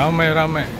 Calma aí, calma aí.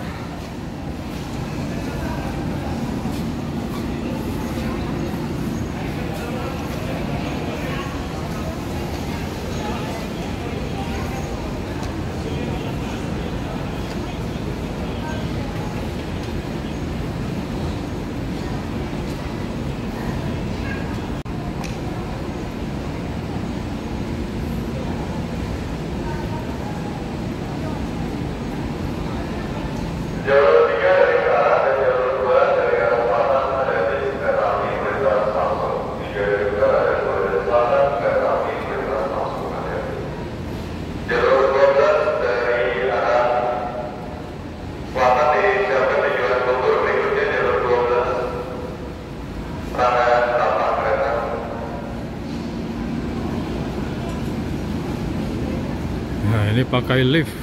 ini pakai lift.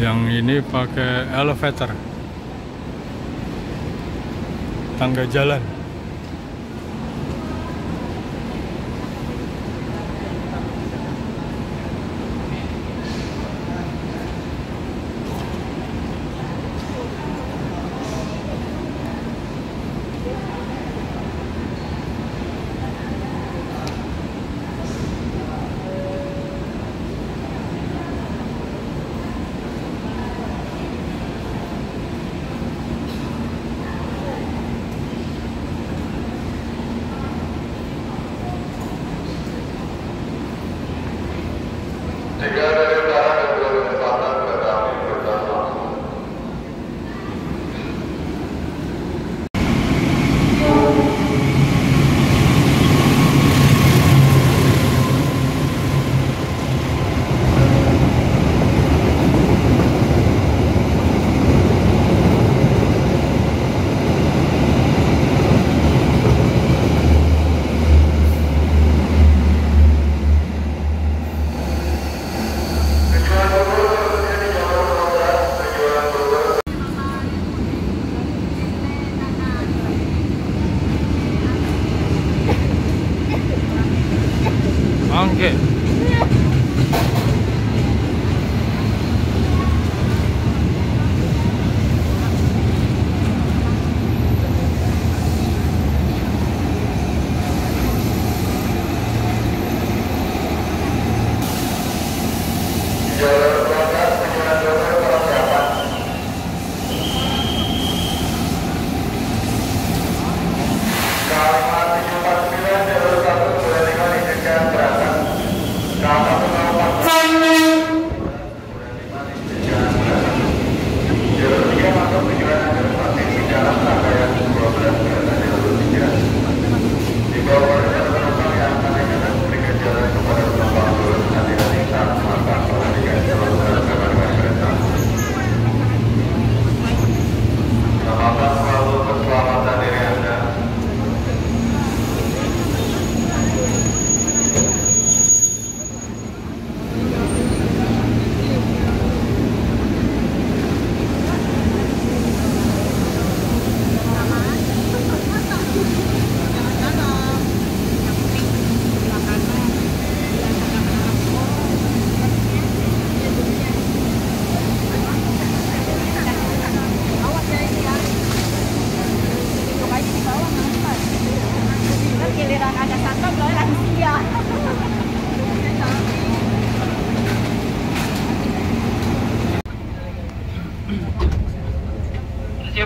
Yang ini pakai elevator. Tangga jalan.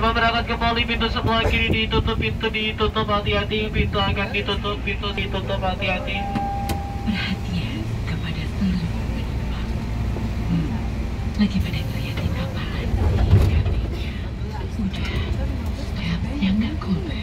Coba berangkat kembali pintu sebelah kiri ditutup, pintu ditutup, hati-hati, pintu akan ditutup, pintu ditutup, hati-hati. Perhatian kepada seluruh penumpang. Hmm. Lagi pada ngeliatin apaan sih? Udah, siap, yang nggak komen.